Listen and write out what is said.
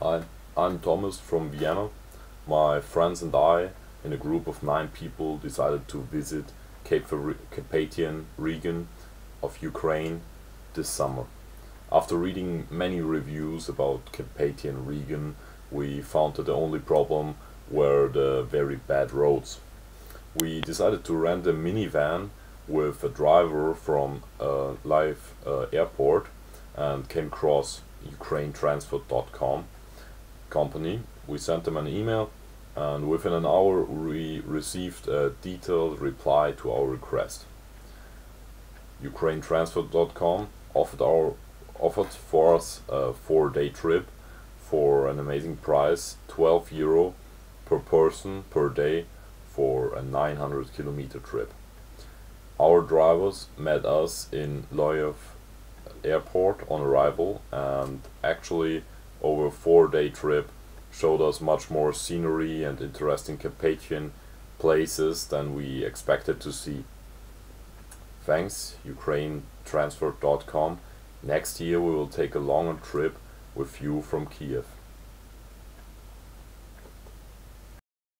Hi, I'm Thomas from Vienna. My friends and I, in a group of nine people, decided to visit Cape Carpathian region of Ukraine this summer. After reading many reviews about Carpathian region, we found that the only problem were the very bad roads. We decided to rent a minivan with a driver from a live uh, airport and came across ukrainetransfer.com company. We sent them an email and within an hour we received a detailed reply to our request. Ukrainetransfer.com offered our offered for us a four day trip for an amazing price 12 euro per person per day for a 900 kilometer trip. Our drivers met us in Lviv airport on arrival and actually over a four day trip showed us much more scenery and interesting Carpathian places than we expected to see. Thanks ukrainetransfer.com. Next year we will take a longer trip with you from Kiev.